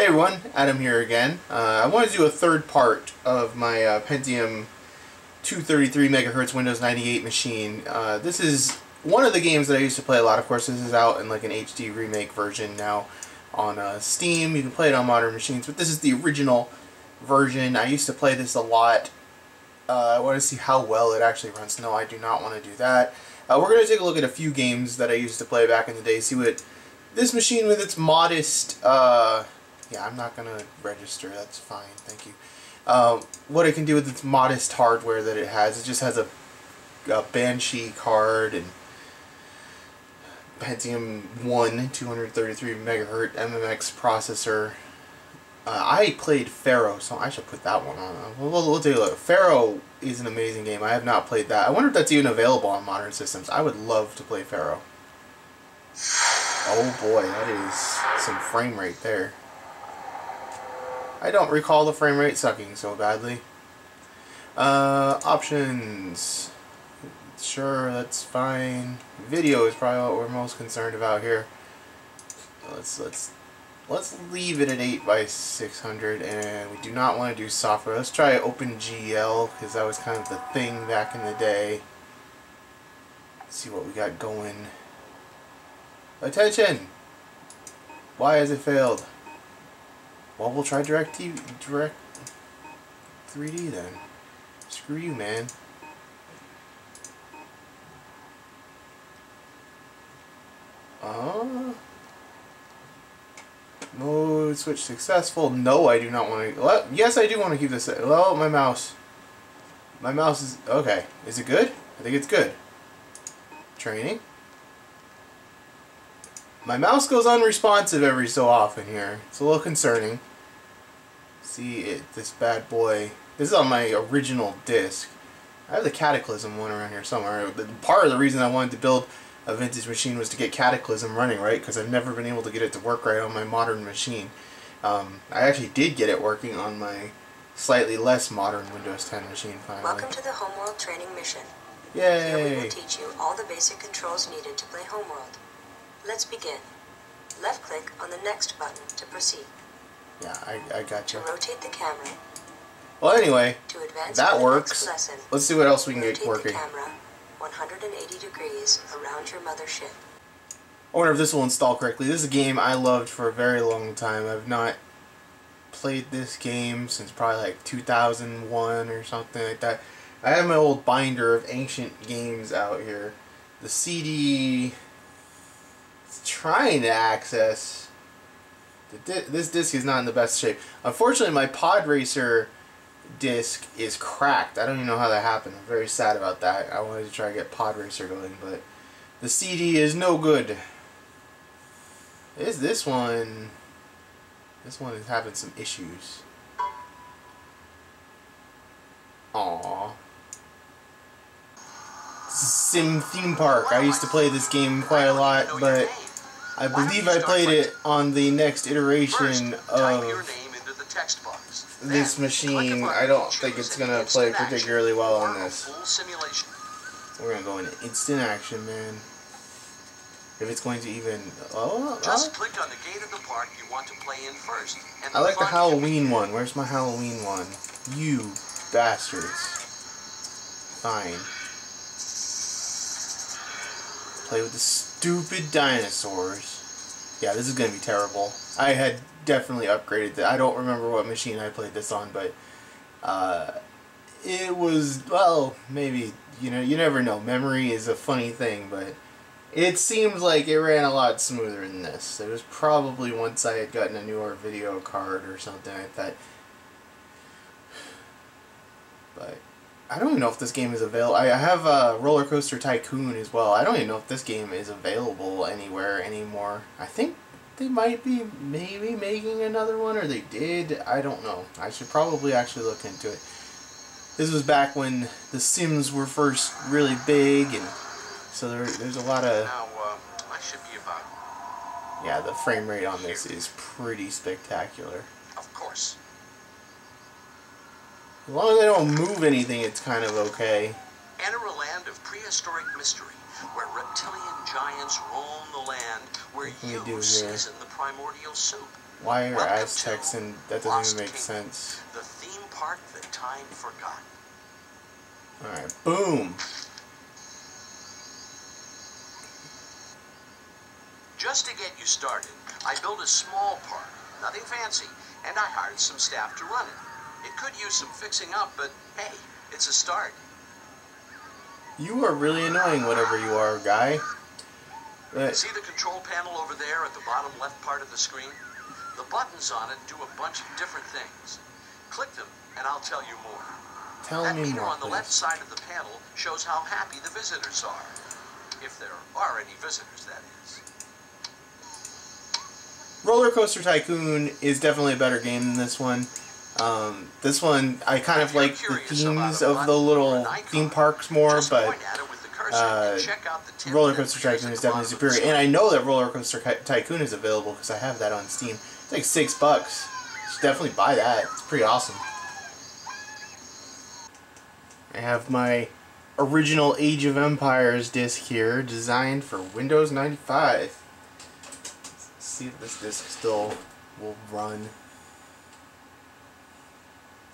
Hey everyone, Adam here again. Uh, I want to do a third part of my uh, Pentium 233 megahertz Windows 98 machine. Uh, this is one of the games that I used to play a lot. Of course, this is out in like an HD remake version now on uh, Steam. You can play it on modern machines, but this is the original version. I used to play this a lot. Uh, I want to see how well it actually runs. No, I do not want to do that. Uh, we're going to take a look at a few games that I used to play back in the day, see what this machine with its modest yeah, I'm not going to register. That's fine. Thank you. Uh, what it can do with its modest hardware that it has. It just has a, a Banshee card and Pentium 1 233 megahertz MMX processor. Uh, I played Pharaoh, so I should put that one on. We'll, we'll, we'll take a look. Pharaoh is an amazing game. I have not played that. I wonder if that's even available on modern systems. I would love to play Pharaoh. Oh boy, that is some frame rate there. I don't recall the frame rate sucking so badly. Uh, options. Sure, that's fine. Video is probably what we're most concerned about here. Let's let's let's leave it at 8 by 600 and we do not want to do software. Let's try OpenGL because that was kind of the thing back in the day. Let's see what we got going. Attention! Why has it failed? Well, we'll try Direct TV, Direct 3D then. Screw you, man. Uh, mode switch successful. No, I do not want to. Well, yes, I do want to keep this. Well, my mouse. My mouse is okay. Is it good? I think it's good. Training. My mouse goes unresponsive every so often here. It's a little concerning see it, this bad boy. This is on my original disc. I have the Cataclysm one around here somewhere. Part of the reason I wanted to build a vintage machine was to get Cataclysm running, right? Because I've never been able to get it to work right on my modern machine. Um, I actually did get it working on my slightly less modern Windows 10 machine finally. Welcome to the Homeworld training mission. Yay! Here we will teach you all the basic controls needed to play Homeworld. Let's begin. Left click on the next button to proceed. Yeah, I, I got you. Rotate the camera. Well, anyway, to advance that works. Let's see what else we can rotate get working. Camera 180 degrees around your mothership. I wonder if this will install correctly. This is a game I loved for a very long time. I've not played this game since probably like 2001 or something like that. I have my old binder of ancient games out here. The CD is trying to access Di this disc is not in the best shape. Unfortunately, my Pod Racer disc is cracked. I don't even know how that happened. I'm very sad about that. I wanted to try to get Pod Racer going, but the CD is no good. Is this one... This one is having some issues. Aww. Sim Theme Park. I used to play this game quite a lot, but I believe I played it on the next iteration of this machine. I don't think it's going to play particularly well on this. We're going to go into instant action, man. If it's going to even... Oh, oh, Just click on the gate of the park you want to play in first. I like the Halloween one. Where's my Halloween one? You bastards. Fine. Play with the stupid dinosaurs. Yeah, this is going to be terrible. I had definitely upgraded that. I don't remember what machine I played this on, but uh, it was, well, maybe, you know, you never know. Memory is a funny thing, but it seems like it ran a lot smoother than this. It was probably once I had gotten a newer video card or something like that. But I don't even know if this game is available. I have a Roller Coaster Tycoon as well. I don't even know if this game is available anywhere anymore. I think they might be maybe making another one, or they did. I don't know. I should probably actually look into it. This was back when The Sims were first really big, and so there, there's a lot of... Now, uh, I should be about... Yeah, the frame rate on this is pretty spectacular. Of course. As long as I don't move anything, it's kind of okay. Enter a land of prehistoric mystery, where reptilian giants roam the land, where you season the primordial soup. Why are Welcome Aztecs and that doesn't Lost even make Kingdom, sense. The theme park that time forgot. Alright, boom. Just to get you started, I built a small park, nothing fancy, and I hired some staff to run it. It could use some fixing up, but hey, it's a start. You are really annoying, whatever you are, guy. But See the control panel over there at the bottom left part of the screen? The buttons on it do a bunch of different things. Click them, and I'll tell you more. tell that me meter more, on the left side of the panel shows how happy the visitors are. If there are any visitors, that is. Roller Coaster Tycoon is definitely a better game than this one. Um, this one, I kind of like the themes of the little theme parks more, but point at it with the cursor uh, and check out the tip Roller Coaster Tycoon is definitely bottom of the superior. And I know that Roller Coaster Tycoon is available because I have that on Steam. It's like six bucks. Should definitely buy that. It's pretty awesome. I have my original Age of Empires disc here, designed for Windows 95. Let's see if this disc still will run.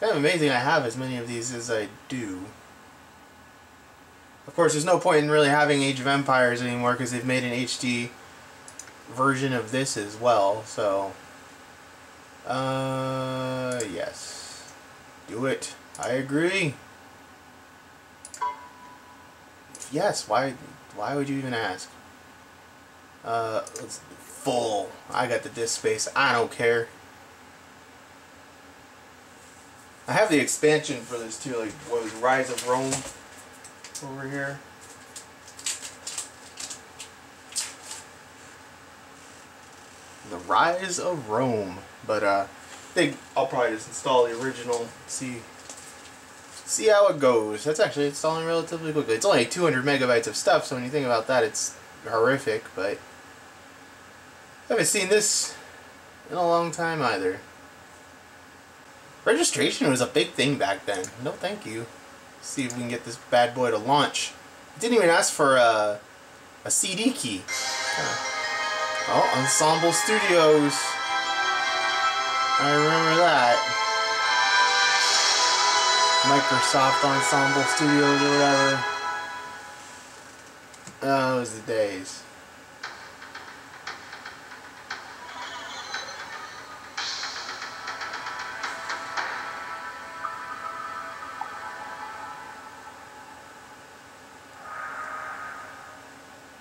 It's kind of amazing I have as many of these as I do. Of course, there's no point in really having Age of Empires anymore because they've made an HD version of this as well. So, uh, yes, do it. I agree. Yes. Why? Why would you even ask? Uh, it's full. I got the disk space. I don't care. I have the expansion for this too. Like, what was Rise of Rome over here? The Rise of Rome. But uh, I think I'll probably just install the original. See, see how it goes. That's actually installing relatively quickly. It's only 200 megabytes of stuff, so when you think about that, it's horrific. But I haven't seen this in a long time either. Registration was a big thing back then. No, thank you. See if we can get this bad boy to launch. It didn't even ask for a, a CD key. Oh, Ensemble Studios. I remember that. Microsoft Ensemble Studios or whatever. Oh, those the days.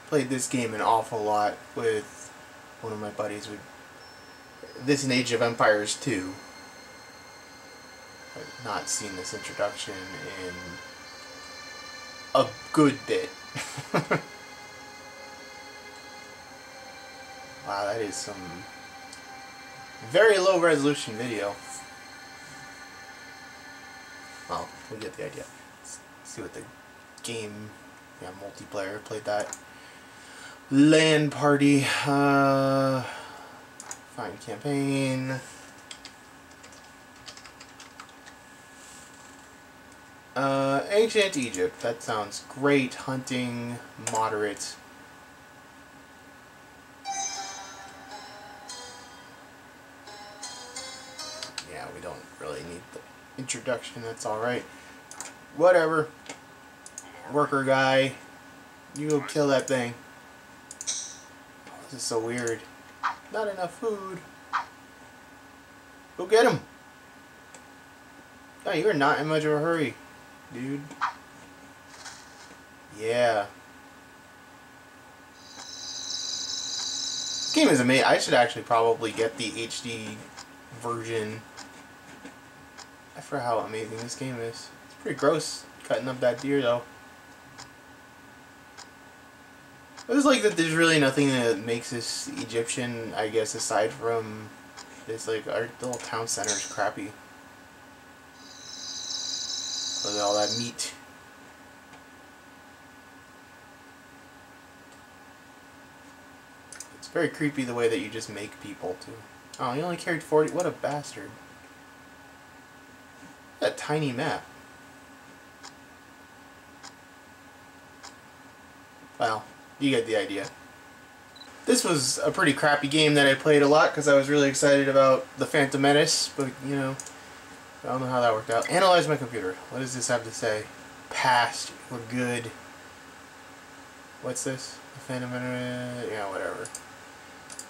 Played this game an awful lot with one of my buddies. Would this in Age of Empires 2. I've not seen this introduction in a good bit. wow, that is some very low resolution video. Well, we get the idea. Let's see what the game, yeah, multiplayer, played that. LAN party, uh, find campaign. Uh, ancient Egypt, that sounds great. Hunting, moderate. Yeah, we don't really need the introduction, that's alright. Whatever. Worker guy, you go kill that thing. This is so weird. Not enough food. Go get him. Oh, you're not in much of a hurry, dude. Yeah. This game is amazing. I should actually probably get the HD version. I forgot how amazing this game is. It's pretty gross cutting up that deer though. I just like that there's really nothing that makes this Egyptian, I guess, aside from this, like, our little town center is crappy. Look at all that meat. It's very creepy the way that you just make people, too. Oh, he only carried 40. What a bastard. That tiny map. Well, you get the idea. This was a pretty crappy game that I played a lot because I was really excited about the Phantom Menace, but you know, I don't know how that worked out. Analyze my computer. What does this have to say? Passed. We're good. What's this? The Phantom Menace. Yeah, whatever.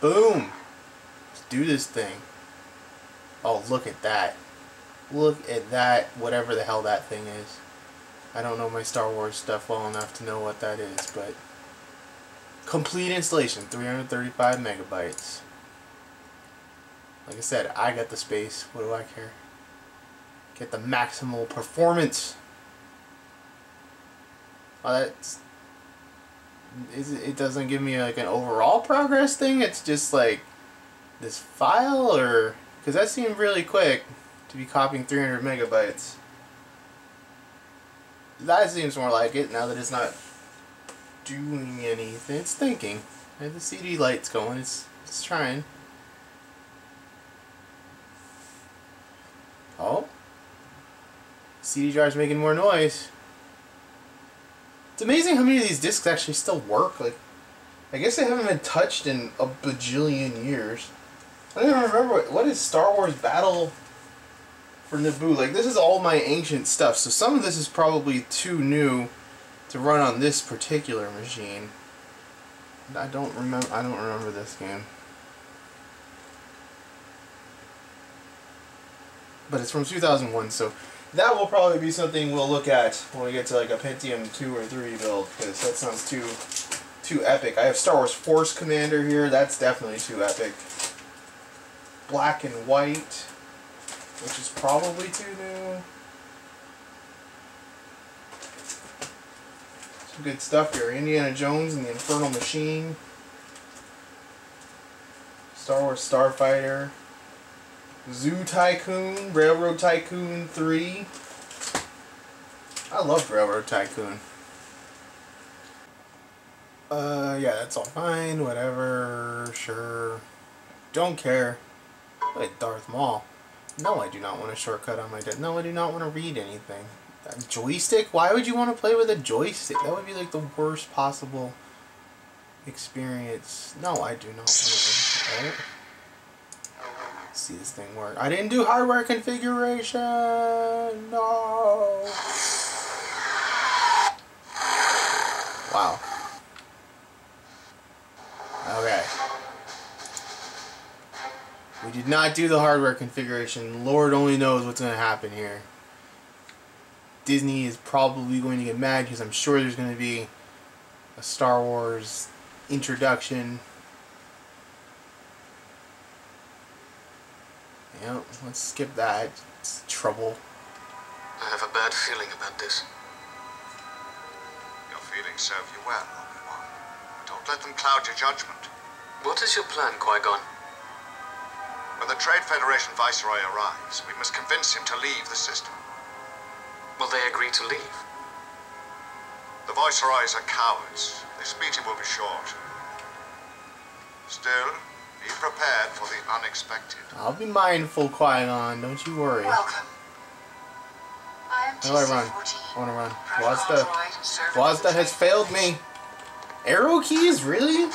Boom. Let's do this thing. Oh, look at that. Look at that, whatever the hell that thing is. I don't know my Star Wars stuff well enough to know what that is, but complete installation, 335 megabytes. Like I said, I got the space. What do I care? Get the maximal performance. Oh, that's it doesn't give me like an overall progress thing. It's just like this file or because that seemed really quick to be copying 300 megabytes. That seems more like it now that it's not doing anything. It's thinking. And the CD light's going. It's it's trying. Oh. CD drive's making more noise. It's amazing how many of these discs actually still work. Like, I guess they haven't been touched in a bajillion years. I don't even remember what, what is Star Wars Battle for Naboo. Like this is all my ancient stuff, so some of this is probably too new to run on this particular machine. I don't remember. I don't remember this game. But it's from 2001, so that will probably be something we'll look at when we get to like a Pentium 2 or 3 build, because that sounds too too epic. I have Star Wars Force Commander here. That's definitely too epic. Black and white which is probably too new. Some good stuff here. Indiana Jones and the Infernal Machine. Star Wars Starfighter. Zoo Tycoon, Railroad Tycoon 3. I love Railroad Tycoon. Uh, yeah, that's all fine, whatever, sure. Don't care. Like Darth Maul. No, I do not want a shortcut on my desk. No, I do not want to read anything. A joystick? Why would you want to play with a joystick? That would be like the worst possible experience. No, I do not see this thing work. I didn't do hardware configuration. No. Wow. Okay. We did not do the hardware configuration. Lord only knows what's going to happen here. Disney is probably going to get mad because I'm sure there's going to be a Star Wars introduction. Yep, let's skip that. It's trouble. I have a bad feeling about this. Your feelings serve you well, Obi-Wan. Don't let them cloud your judgment. What is your plan, Qui-Gon? When the Trade Federation Viceroy arrives, we must convince him to leave the system. Will they agree to leave? The Viceroys are cowards. This meeting will be short. Still, be prepared for the unexpected. I'll be mindful, Qui-Gon. Don't you worry. Welcome. I am How do I run? TC-14. I want to run. Protocols Wazda. Wazda has failed me. Arrow keys? Really?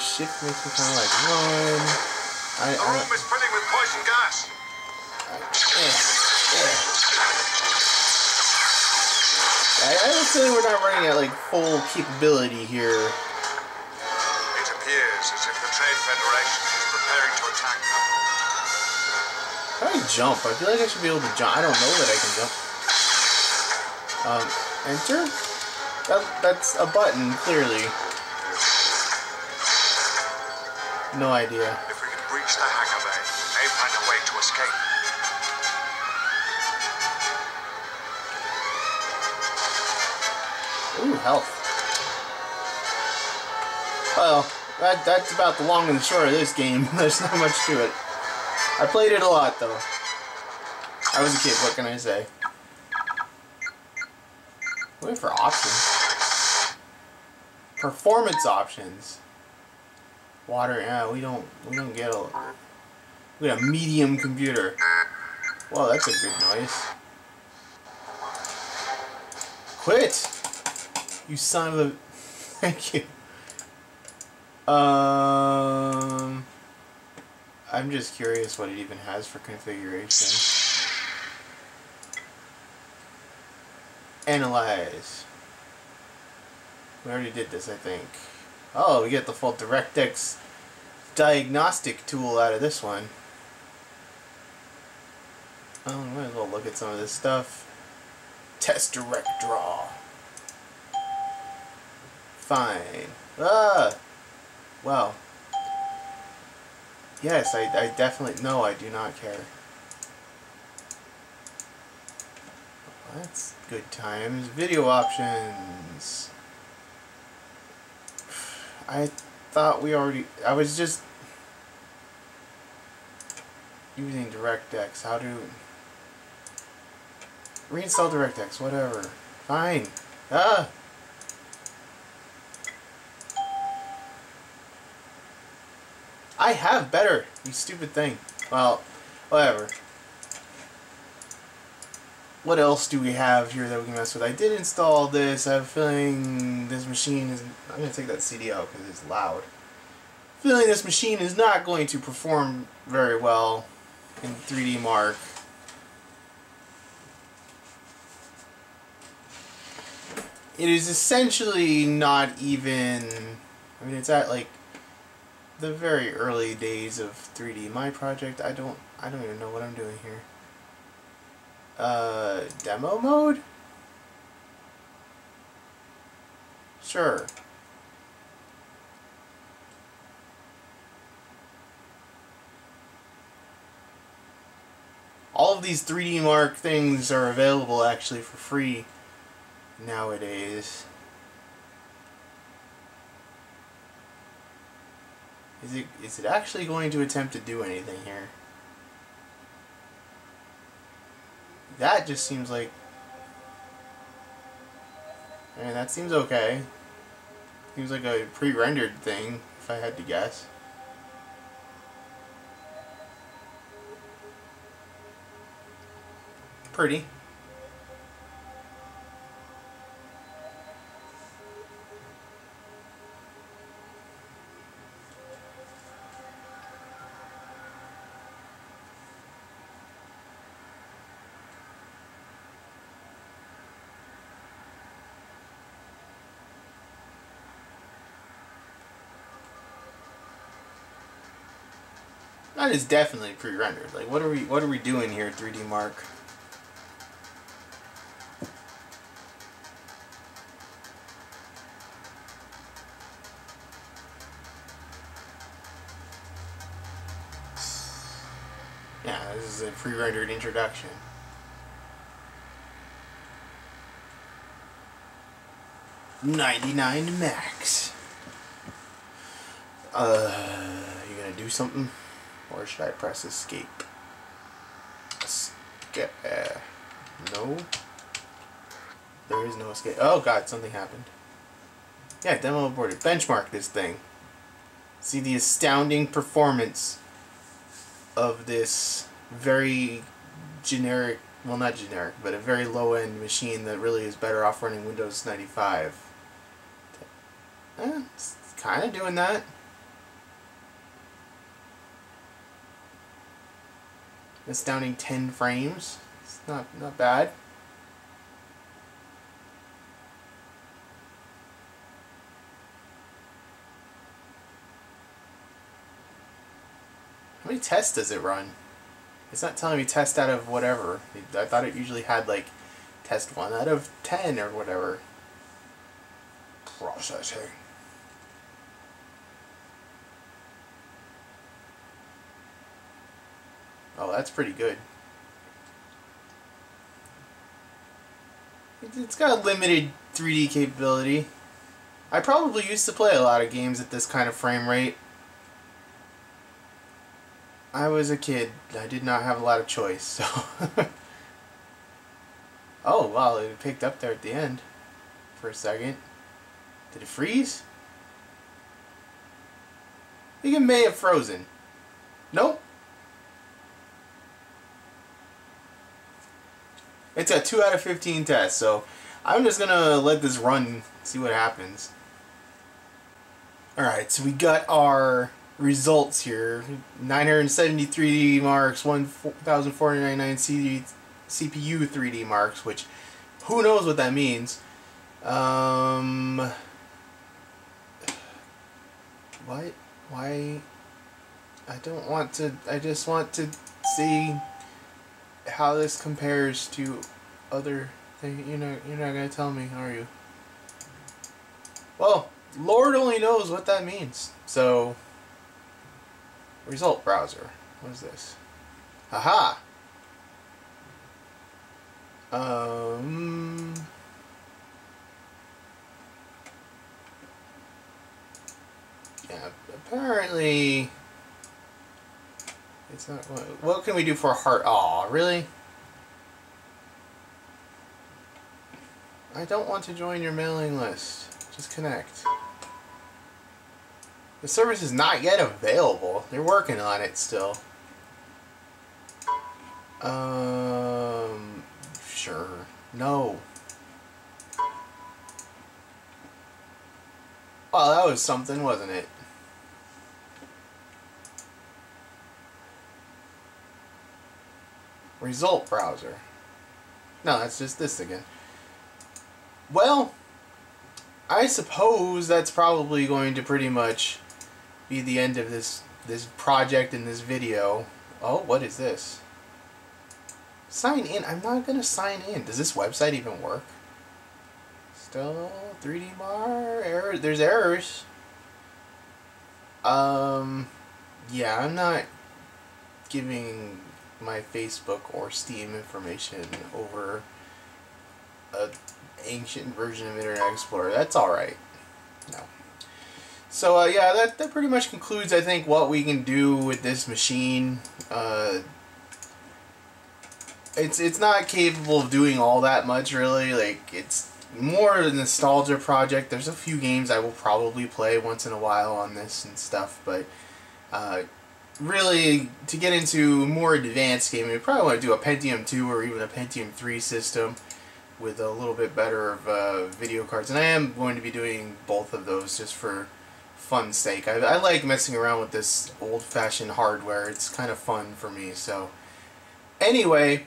Shift makes me kind of like run. I, The I, room is filling with poison gas. eh, eh. I, I a feeling we're not running at like full capability here. It appears as if the Trade Federation is preparing to attack them. How do I jump? I feel like I should be able to jump. I don't know that I can jump. Um, enter? That, that's a button, clearly. No idea. If we can breach the hangar bay, may find a way to escape. Ooh, health. Well, that, that's about the long and the short of this game. There's not much to it. I played it a lot, though. I was a kid, what can I say? Wait for options. Performance options. Water, yeah, we don't, we don't get a, we got a medium computer. Well, that's a good noise. Quit! You son of a... Thank you. Um, I'm just curious what it even has for configuration. Analyze. We already did this, I think. Oh, we get the full DirectX diagnostic tool out of this one. Oh, might as well look at some of this stuff. Test direct draw. Fine. Ah! Well. Yes, I, I definitely... No, I do not care. That's good times. Video options. I thought we already... I was just... Using DirectX. How do... Reinstall DirectX. Whatever. Fine. Ah! I have better, you stupid thing. Well, whatever. What else do we have here that we can mess with? I did install this. I have a feeling this machine is... I'm going to take that CD out because it's loud. Feeling this machine is not going to perform very well in 3D Mark. It is essentially not even... I mean, it's at like the very early days of 3D My project. I don't I don't even know what I'm doing here. Uh, demo mode? Sure. All of these 3D Mark things are available actually for free nowadays. Is it is it actually going to attempt to do anything here? That just seems like I mean that seems okay. Seems like a pre-rendered thing, if I had to guess. Pretty. That is definitely pre-rendered. Like, what are we what are we doing here, 3D Mark? Yeah, this is a pre-rendered introduction. Ninety-nine max. Uh, you gonna do something? Or should I press escape? Escape. No. There is no escape. Oh god, something happened. Yeah, demo aborted. Benchmark this thing. See the astounding performance of this very generic, well not generic, but a very low-end machine that really is better off running Windows 95. Eh, it's kind of doing that. Astounding 10 frames. It's not not bad. How many tests does it run? It's not telling me test out of whatever. I thought it usually had like test 1 out of 10 or whatever. Processing. Oh, that's pretty good. It's got limited 3D capability. I probably used to play a lot of games at this kind of frame rate. I was a kid. I did not have a lot of choice, so... oh, wow, it picked up there at the end for a second. Did it freeze? I think it may have frozen. Nope. It's a 2 out of 15 test, so I'm just gonna let this run, see what happens. Alright, so we got our results here. 973 marks, 1,499 CD, CPU 3D marks, which who knows what that means. Um, what? Why? I don't want to, I just want to see how this compares to other things. You know, you're not to tell me, are you? Well, Lord only knows what that means. So, result browser. What is this? Haha! Um. Yeah, apparently. It's not. What, what can we do for a heart? Aw, really? I don't want to join your mailing list. Just connect. The service is not yet available. They're working on it still. Um, sure. No. Well, that was something, wasn't it? Result browser. No, that's just this again. Well, I suppose that's probably going to pretty much be the end of this this project in this video. Oh, what is this? Sign in. I'm not going to sign in. Does this website even work? Still 3D bar error. There's errors. Um, yeah, I'm not giving my Facebook or Steam information over a ancient version of Internet Explorer. That's alright. No. So, uh, yeah, that, that pretty much concludes, I think, what we can do with this machine. Uh, it's, it's not capable of doing all that much, really. Like, it's more a nostalgia project. There's a few games I will probably play once in a while on this and stuff, but uh, really, to get into more advanced gaming, you probably want to do a Pentium 2 or even a Pentium 3 system with a little bit better of uh, video cards. And I am going to be doing both of those just for fun sake. I, I like messing around with this old-fashioned hardware. It's kind of fun for me. So anyway,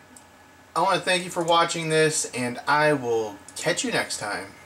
I want to thank you for watching this, and I will catch you next time.